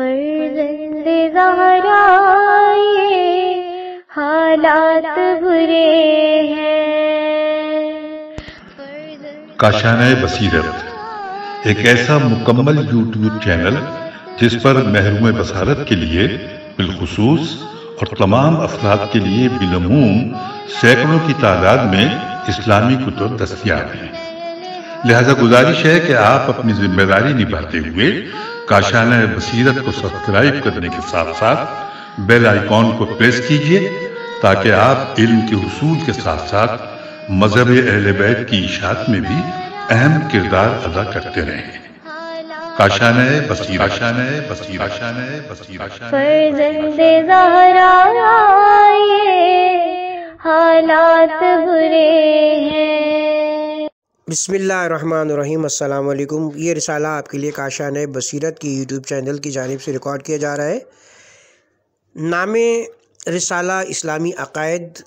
फर्जंद ज़हरा ये हालात बुरे हैं। बसीरत, एक ऐसा मुकम्मल यूट्यूब चैनल जिस पर महरूम बसारत के लिए, बिलखसूस और तमाम अफराद के लिए बिलमूम सैकड़ों की तादाद में इस्लामी कुतुब दस्तियाब हैं। लिहाजा गुजारिश है कि आप अपनी ज़िम्मेदारी निभाते हुए काशाना बसीरत को सब्सक्राइब करने के साथ साथ बेल आइकॉन को प्रेस कीजिए ताकि आप इल्म के उसूल के साथ साथ मज़हब अहल बैत की इशात में भी अहम किरदार अदा करते रहें। काशाना बसीर फर्जंद हालात बुरे हैं। बिसमीम अल्लाम ये रिसाला आपके लिए काशान बसीरत की यूट्यूब चैनल की जानब से रिकॉर्ड किया जा रहा है। नाम रिसाला इस्लामी अकायद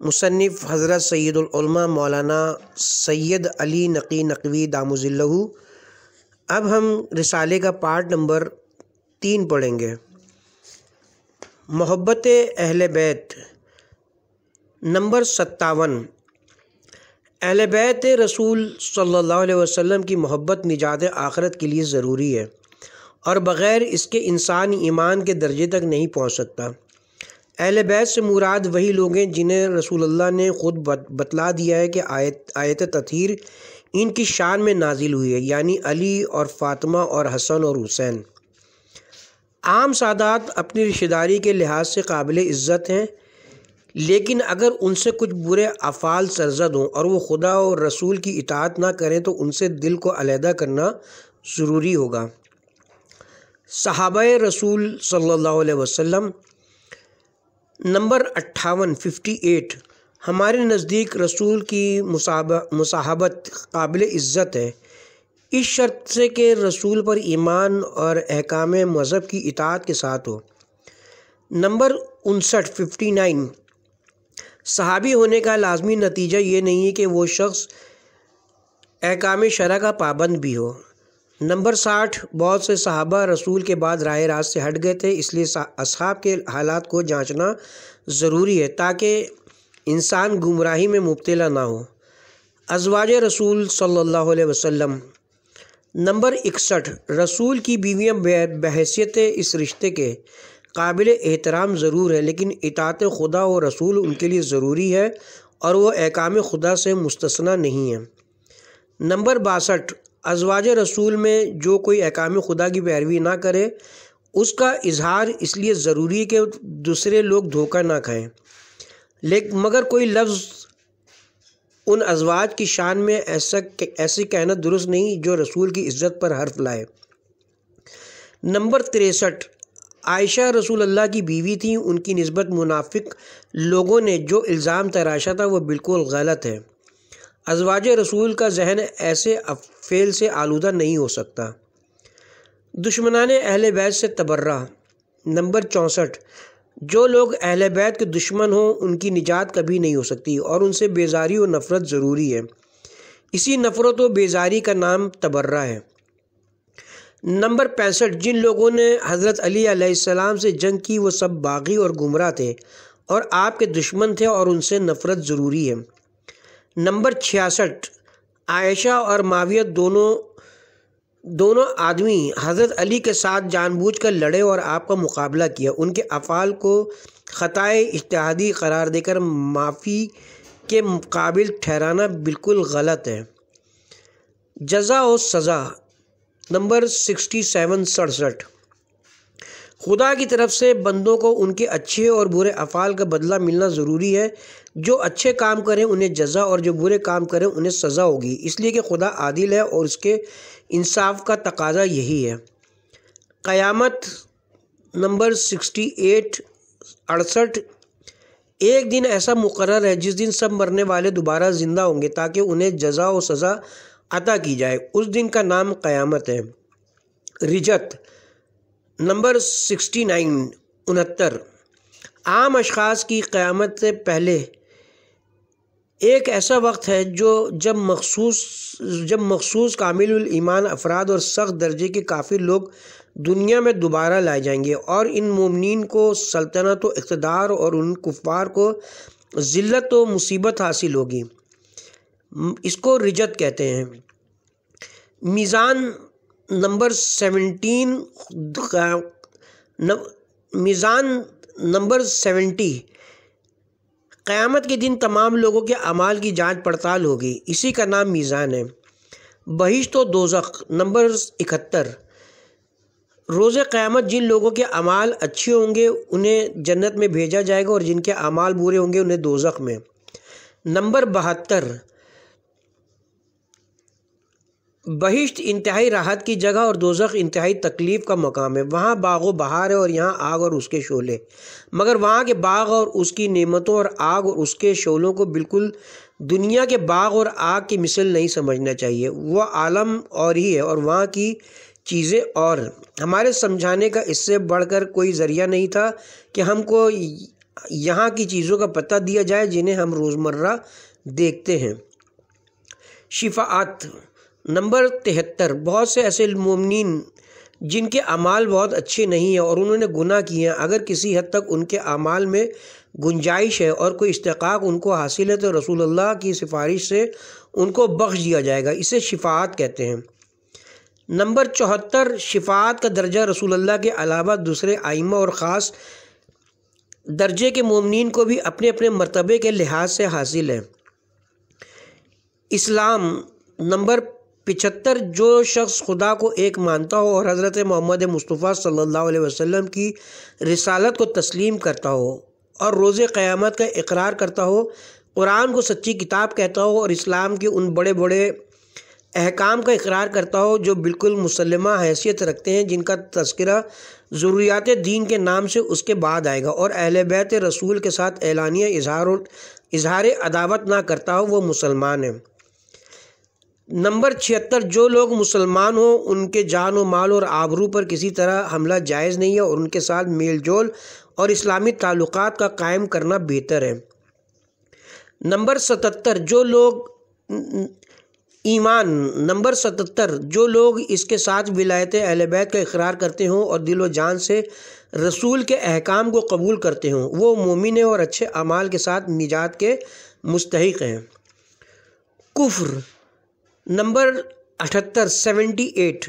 मुसनफ़ हज़रत सैदुलमा मौलाना सैयद अली नकी नकवी दामुज़िल्लहू। अब हम रिसाले का पार्ट नंबर तीन पढ़ेंगे। मोहब्बत अहल बैत नंबर सत्तावन। अहल बैत रसूल अलैहि वसल्लम की मोहब्बत निजात आखरत के लिए ज़रूरी है और बग़ैर इसके इंसान ईमान के दर्जे तक नहीं पहुँच सकता। अहल बैत से मुराद वही लोग हैं जिन्हें रसूलुल्लाह ने ख़ुद बतला दिया है कि आयत आयत तथीर इनकी शान में नाजिल हुई है, यानी अली और फ़ातिमा और हसन और हुसैन। आम सादात अपनी रिश्तेदारी के लिहाज से काबिल इज़्ज़त हैं। लेकिन अगर उनसे कुछ बुरे अफ़ाल सरजद हों और वो खुदा और रसूल की इतात ना करें तो उनसे दिल को अलहदा करना ज़रूरी होगा। सहाब रसूल सल्लल्लाहु अलैहि वसल्लम, नंबर अट्ठावन, फिफ्टी एट, हमारे नज़दीक रसूल की मुसाहबत काबिल इज़्ज़त है। इस शर्त से कि रसूल पर ईमान और अहकाम मज़हब की इतात के साथ हो। नंबर उनसठ, फिफ्टी नाइन सहाबी होने का लाजमी नतीजा ये नहीं है कि वो शख्स अहकाम शरा का पाबंद भी हो। नंबर साठ, बहुत से सहाबा रसूल के बाद राह रात से हट गए थे, इसलिए असहाब के हालात को जांचना ज़रूरी है ताकि इंसान गुमराही में मुबतला ना हो। अजवाज रसूल सल्लल्लाहु अलैहि वसल्लम। नंबर इकसठ, रसूल की बीवियाँ बहसीत इस रिश्ते के काबिल एहतराम ज़रूर है, लेकिन इतात खुदा और रसूल उनके लिए ज़रूरी है और वह अहकाम खुदा से मुस्तना नहीं है। नंबर बासठ, अजवाज रसूल में जो कोई अहकाम खुदा की पैरवी ना करे, उसका इजहार इसलिए ज़रूरी है कि दूसरे लोग धोखा ना खाएँ। लेकिन मगर कोई लफ्ज़ उन अजवाज की शान में ऐसा ऐसी कहना दुरुस्त नहीं जो रसूल की इज़्ज़त पर हर्फ लाए। नंबर तिरसठ आयशा रसूल अल्लाह की बीवी थी, उनकी नस्बत मुनाफिक लोगों ने जो इल्ज़ाम तराशा था वह बिल्कुल गलत है। अजवाज रसूल का जहन ऐसे अफ़ेल से आलूदा नहीं हो सकता। दुश्मनान अहल बैत से तबर्रा, नंबर चौंसठ। जो लोग अहल बैत के दुश्मन हों, उनकी निजात कभी नहीं हो सकती और उनसे बेजारी और नफ़रत ज़रूरी है। इसी नफ़रत व बेजारी का नाम तबर्रा है। नंबर पैंसठ, जिन लोगों ने हज़रत अली अलैहिस्सलाम से जंग की, वो सब बागी और गुमराह थे और आपके दुश्मन थे और उनसे नफ़रत ज़रूरी है। नंबर छियासठ, आयशा और मावियत दोनों दोनों आदमी हज़रत अली के साथ जानबूझकर लड़े और आपका मुकाबला किया। उनके अफ़ाल को ख़ताए इश्तहादी करार देकर माफ़ी के मुकाबिल ठहराना बिल्कुल गलत है। जजा और सज़ा नंबर सिक्सटी सेवन सड़सठ। खुदा की तरफ़ से बंदों को उनके अच्छे और बुरे अफ़ाल का बदला मिलना ज़रूरी है। जो अच्छे काम करें, उन्हें जजा, और जो बुरे काम करें, उन्हें सज़ा होगी। इसलिए कि खुदा आदिल है और उसके इंसाफ का तकाजा यही है। क़यामत नंबर सिक्सटी एट अड़सठ। एक दिन ऐसा मुकर है जिस दिन सब मरने वाले दोबारा ज़िंदा होंगे, ताकि उन्हें जजा और सज़ा अता की जाए। उस दिन का नाम क़यामत है। रिजत, नंबर सिक्सटी नाइन, उनहत्तर। आम अशास की क़यामत से पहले एक ऐसा वक्त है जो जब मखसूस जब मखसूस कामिल ईमान अफराद और सख्त दर्जे के काफ़ी लोग दुनिया में दोबारा लाए जाएँगे और इन मोमिन को सल्तनत व इकतदार और उन कुफार को ज़िल्लत व मुसीबत हासिल होगी। इसको रिजत कहते हैं। मीज़ान नंबर सेवनटीन मीज़ान नंबर सेवेंटी क़यामत के दिन तमाम लोगों के अमाल की जाँच पड़ताल होगी। इसी का नाम मीज़ान है। बहिश तो दोजख, नंबर इकहत्तर, रोज़ क़यामत जिन लोगों के अमाल अच्छे होंगे, उन्हें जन्नत में भेजा जाएगा और जिनके अमाल बुरे होंगे, उन्हें दोजख में। नंबर बहत्तर बहिश्त इंतहाई राहत की जगह और दोजख इंतहाई तकलीफ़ का मकाम है। वहाँ बाग बहार है और यहाँ आग और उसके शोले। मगर वहाँ के बाग और उसकी नेमतों और आग और उसके शोलों को बिल्कुल दुनिया के बाग और आग की मिसल नहीं समझना चाहिए। वह आलम और ही है और वहाँ की चीज़ें और। हमारे समझाने का इससे बढ़कर कोई ज़रिया नहीं था कि हमको यहाँ की चीज़ों का पता दिया जाए जिन्हें हम रोज़मर्रा देखते हैं। शिफात नंबर तिहत्तर, बहुत से ऐसे मोमिन जिनके अमाल बहुत अच्छे नहीं हैं और उन्होंने गुनाह किए हैं। अगर किसी हद तक उनके अमाल में गुंजाइश है और कोई इस्तेकाक उनको हासिल है तो रसूल अल्लाह की सिफारिश से उनको बख्श दिया जाएगा। इसे शिफात कहते हैं। नंबर चौहत्तर शिफात का दर्जा रसूल अल्लाह के अलावा दूसरे आइमा और ख़ास दर्जे के मोमिन को भी अपने अपने मरतबे के लिहाज से हासिल है। इस्लाम, नंबर पिछहत्तर जो शख्स खुदा को एक मानता हो और हज़रत मोहम्मद मुस्तफ़ा सल्लल्लाहु अलैहि वसल्लम की रिसालत को तस्लीम करता हो और रोज़ क़यामत का इकरार करता हो, कुरान को सच्ची किताब कहता हो और इस्लाम के उन बड़े बड़े अहकाम का इकरार करता हो जो बिल्कुल मुसलमा हैसियत रखते हैं, जिनका तस्करा ज़रूरियात दीन के नाम से उसके बाद आएगा और अहल बैत रसूल के साथ एलानिया इजहार इजहार अदावत ना करता हो, वो मुसलमान है। नंबर छिहत्तर, जो लोग मुसलमान हों, उनके जान व माल और आबरू पर किसी तरह हमला जायज़ नहीं है और उनके साथ मेल जोल और इस्लामी ताल्लुक़ का कायम करना बेहतर है। नंबर सतहत्तर, जो लोग ईमान, नंबर सतहत्तर, जो लोग इसके साथ विलायत अहलबैत का इकरार करते हों और दिल व जान से रसूल के अहकाम को कबूल करते हों, वो मोमिन और अच्छे अमाल के साथ निजात के मुस्तक हैं। कुफ्र नंबर अठहत्तर सेवेंटी एट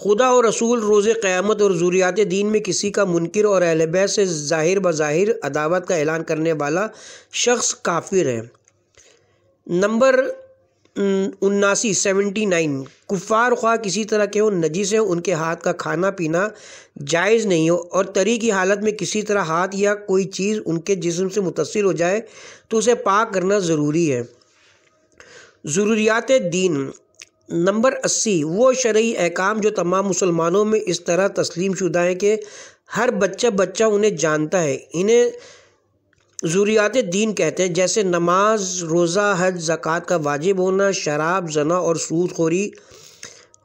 खुदा और रसूल रोज़ क़यामत और ज़ूरियात दीन में किसी का मुनकर और अहलबैत से ज़ाहिर बज़ाहिर अदावत का ऐलान करने वाला शख्स काफिर है। नंबर उन्नासी सेवेंटी नाइन कुफ़ार ख्वा किसी तरह के हो नजी से उनके हाथ का खाना पीना जायज़ नहीं हो और तरी की हालत में किसी तरह हाथ या कोई चीज़ उनके जिस्म से मुतासर हो जाए तो उसे पाक करना ज़रूरी है। ज़रूरियात दीन, नंबर अस्सी, वो शर्य अहकाम जो तमाम मुसलमानों में इस तरह तस्लीम शुदा है कि हर बच्चा बच्चा उन्हें जानता है। इन्हें ज़रूरियात दीन कहते हैं, जैसे नमाज़, रोज़ा, हज, ज़क़़त का वाजिब होना, शराब, जना और सूद खोरी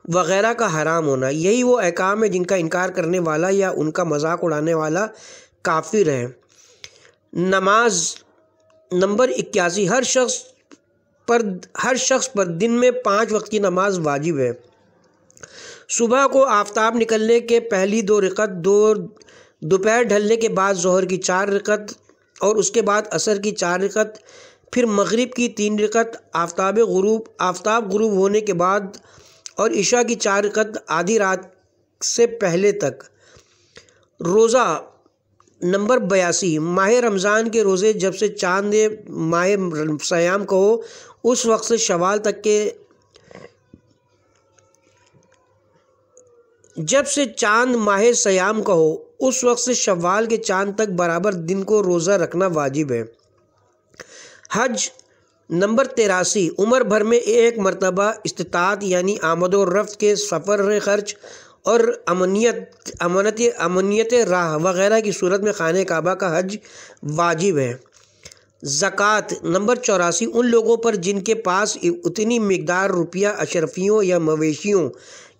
वगैरह का हराम होना, यही वो अहकाम है जिनका इनकार करने वाला या उनका मज़ाक उड़ाने वाला काफिर है। नमाज़, नंबर इक्यासी, हर शख्स पर हर शख्स पर दिन में पाँच वक्त की नमाज़ वाजिब है। सुबह को आफ्ताब निकलने के पहली दो रकत, दो दोपहर ढलने के बाद जहर की चार रकत और उसके बाद असर की चार रकत, फिर मगरिब की तीन रकत, आफ्ताब गुरूब आफ्ताब गुरूब होने के बाद और इशा की चार रकत आधी रात से पहले तक। रोज़ा नंबर बयासी, माह रमज़ान के रोज़े जब से चाँद माह सयाम कहो उस वक्त से शवाल तक के जब से चाँद माह सयाम कहो उस वक्त से शवाल के चाँद तक बराबर दिन को रोज़ा रखना वाजिब है। हज नंबर तेरासी, उम्र भर में एक मरतबा इस्तात यानी आमद रफ्त के सफ़र, खर्च और अमनियत, अमनत, अमनियत राह वगैरह की सूरत में खान काबा का हज वाजिब है। ज़क़़त नंबर चौरासी, उन लोगों पर जिनके पास उतनी मकदार रुपया अशरफियों या मवेशियों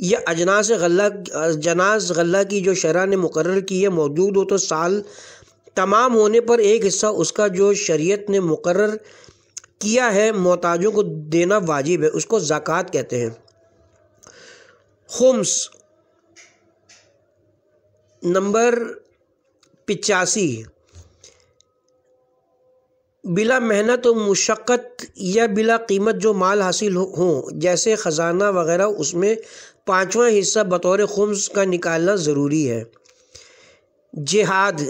या अजनास गल्ला जनास गल्ला की जो शरह ने मुकर की है मौजूद हो तो साल तमाम होने पर एक हिस्सा उसका जो शरीयत ने मुकर किया है, मोहताजों को देना वाजिब है, उसको ज़क़़त कहते हैं। खुम्स नंबर पिचासी बिला मेहनत और मुशक्क़त या बिला कीमत जो माल हासिल हो, जैसे ख़जाना वगैरह, उसमें पाँचवा हिस्सा बतौर खुम्स का निकालना ज़रूरी है। जिहाद,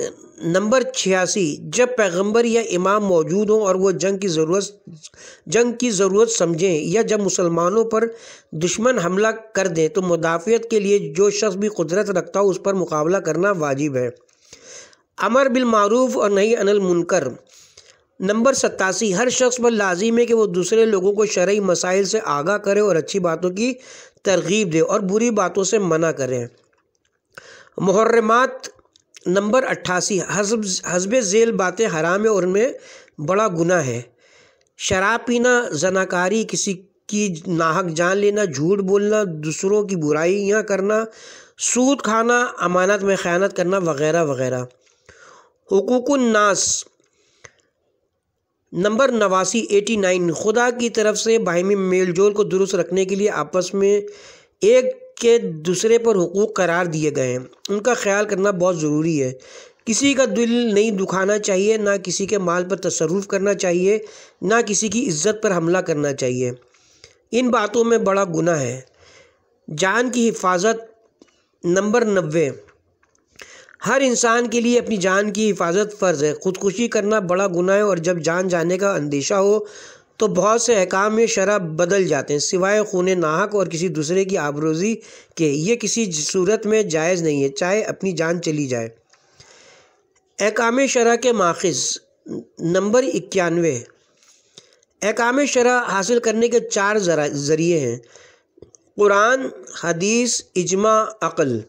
नंबर छियासी, जब पैगंबर या इमाम मौजूद हों और वो जंग की ज़रूरत, जंग की ज़रूरत समझें या जब मुसलमानों पर दुश्मन हमला कर दें तो मुदाफ़ियत के लिए जो शख्स भी कुदरत रखता हो, उस पर मुकाबला करना वाजिब है। अमर बिल मारूफ और नहीं अनल मुनकर नंबर सत्तासी, हर शख्स पर लाजिम है कि वो दूसरे लोगों को शरय मसाइल से आगाह करे और अच्छी बातों की तरगीब दे और बुरी बातों से मना करें। मुहर्रमात नंबर अट्ठासी हसब हसब झेल बातें हराम है और उनमें बड़ा गुना है। शराब पीना, जनाकारी, किसी की नाहक जान लेना, झूठ बोलना, दूसरों की बुराइयाँ करना, सूद खाना, अमानत में ख़यानत करना, वगैरह वगैरह। हुकूकुन्नास नंबर नवासी एटी नाइन, खुदा की तरफ़ से बाहमी मेल जोल को दुरुस्त रखने के लिए आपस में एक के दूसरे पर हकूक़ करार दिए गए हैं। उनका ख्याल करना बहुत ज़रूरी है। किसी का दिल नहीं दुखाना चाहिए, ना किसी के माल पर तसरुफ़ करना चाहिए, ना किसी की इज़्ज़त पर हमला करना चाहिए। इन बातों में बड़ा गुना है। जान की हिफाजत नंबर नब्बे हर इंसान के लिए अपनी जान की हिफाजत फ़र्ज़ है। ख़ुदकुशी करना बड़ा गुना है और जब जान जाने का अंदेशा हो तो बहुत से अहकाम में शराब बदल जाते हैं। सिवाय खून नाहक और किसी दूसरे की आबरोज़ी के, ये किसी सूरत में जायज़ नहीं है, चाहे अपनी जान चली जाए। अहकाम शरा के माखज़, नंबर इक्यानवे। अहकाम शरा हासिल करने के चार ज़रिए हैं। कुरान, हदीस, इजमा, अक़ल।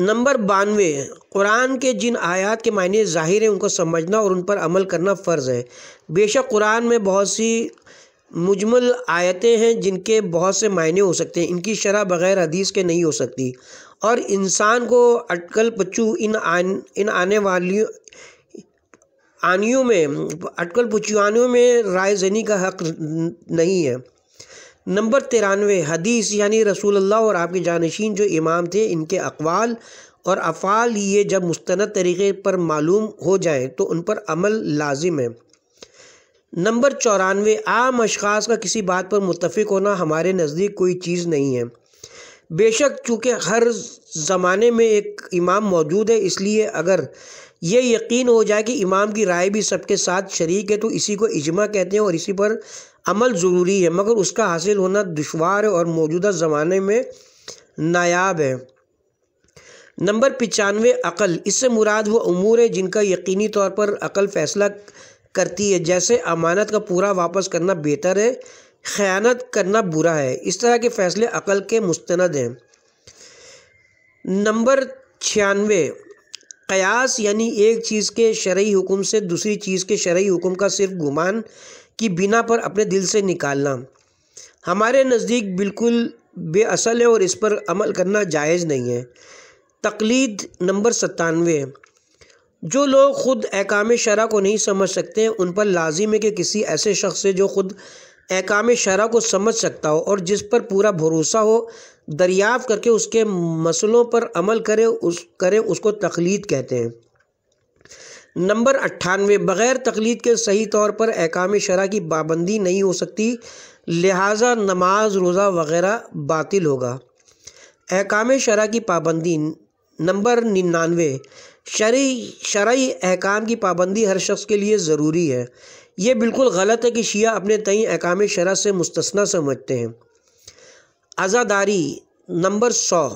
नंबर बानवे, कुरान के जिन आयात के मायने ज़ाहिर हैं, उनको समझना और उन पर अमल करना फ़र्ज़ है। बेशक कुरान में बहुत सी मुजमल आयतें हैं, जिनके बहुत से मायने हो सकते हैं। इनकी शरह बग़ैर हदीस के नहीं हो सकती। और इंसान को अटकल पचू इन आन, इन आने वाली आनियों में, अटकल पुचुआनियों में राय जनी का हक नहीं है। नंबर तिरानवे, हदीस, यानी रसूल अल्लाह और आपके जानशीन जो इमाम थे, इनके अकवाल और अफ़ाल ये जब मुस्ंद तरीक़े पर मालूम हो जाए तो उन पर अमल लाजिम है। नंबर चौरानवे, आम अशखास का किसी बात पर मुतफ़ होना हमारे नज़दीक कोई चीज़ नहीं है। बेशक चूँकि हर ज़माने में एक इमाम मौजूद है, इसलिए अगर ये यकीन हो जाए कि इमाम की राय भी सबके साथ शरीक है तो इसी को इजमा कहते हैं और इसी पर अमल ज़रूरी है, मगर उसका हासिल होना दुशवार है और मौजूदा ज़माने में नायाब है। नंबर पचानवे, अक़ल। इससे मुराद वो अमूर है जिनका यकीनी तौर पर अक़ल फ़ैसला करती है। जैसे अमानत का पूरा वापस करना बेहतर है, ख़यानत करना बुरा है। इस तरह के फ़ैसले अक़ल के मुस्ंद हैं। नंबर छियानवे, क़यास, यानी एक चीज़ के शरय हुक्म से दूसरी चीज़ के शरय हुक्म का सिर्फ़ गुमान की बिना पर अपने दिल से निकालना। हमारे नज़दीक बिल्कुल बेअसल है और इस पर अमल करना जायज़ नहीं है। तकलीद नंबर सत्तानवे। जो लोग ख़ुद अहकाम शरा को नहीं समझ सकते, उन पर लाजिम है कि किसी ऐसे शख्स से जो ख़ुद अहकाम शरा को समझ सकता हो और जिस पर पूरा भरोसा हो, दरियाफ़ करके उसके मसलों पर अमल करे, उस, करें उसको तकलीद कहते हैं। नंबर अट्ठानवे, बग़ैर तकलीद के सही तौर पर अहकाम शरा की पाबंदी नहीं हो सकती, लिहाजा नमाज़, रोज़ा वग़ैरह बातिल होगा। अहकाम शरा की पाबंदी नंबर निन्यानवे, शरी शरय अहकाम की पाबंदी हर शख्स के लिए ज़रूरी है। ये बिल्कुल गलत है कि शिया अपने तई अहकाम शरा से मुस्तना समझते हैं। आज़ादारी नंबर सौ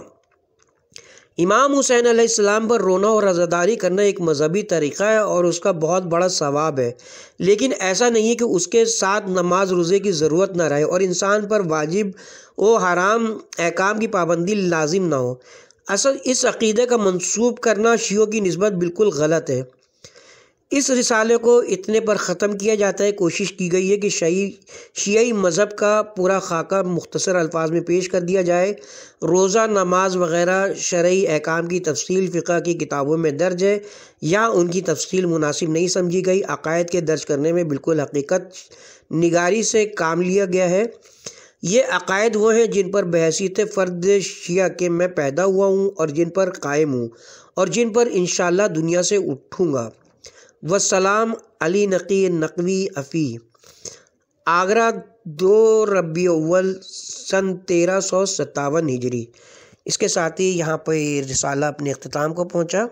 इमाम हुसैन आसमाम पर रोना और रज़ादारी करना एक मजहबी तरीक़ा है और उसका बहुत बड़ा सवाब है। लेकिन ऐसा नहीं है कि उसके साथ नमाज़ रोज़े की ज़रूरत ना रहे और इंसान पर वाजिब व हराम अहकाम की पाबंदी लाजिम ना हो। असल इस अक़ीदे का मनसूब करना शियों की नस्बत बिल्कुल गलत है। इस रिसाले को इतने पर ख़त्म किया जाता है। कोशिश की गई है कि शही, शियाई मज़हब का पूरा खाका मुख्तसर अल्फाज में पेश कर दिया जाए। रोज़ा, नमाज़ वग़ैरह शर्य अहकाम की तफसील फ़िका की किताबों में दर्ज है या उनकी तफसील मुनासिब नहीं समझी गई। अकायद के दर्ज करने में बिल्कुल हकीकत निगारी से काम लिया गया है। ये अकायद वो हैं जिन पर बहसीत फ़र्द शिया के मैं पैदा हुआ हूँ और जिन पर कायम हूँ और जिन पर इन दुनिया से उठूँगा। वसलाम अली नकी नकवी अफ़ी। आगरा दो रबी अव्वल सन तेरह सौ सत्तावन हिजरी। इसके साथ ही यहाँ पर रिसाला अपने अख्ताम को पहुँचा।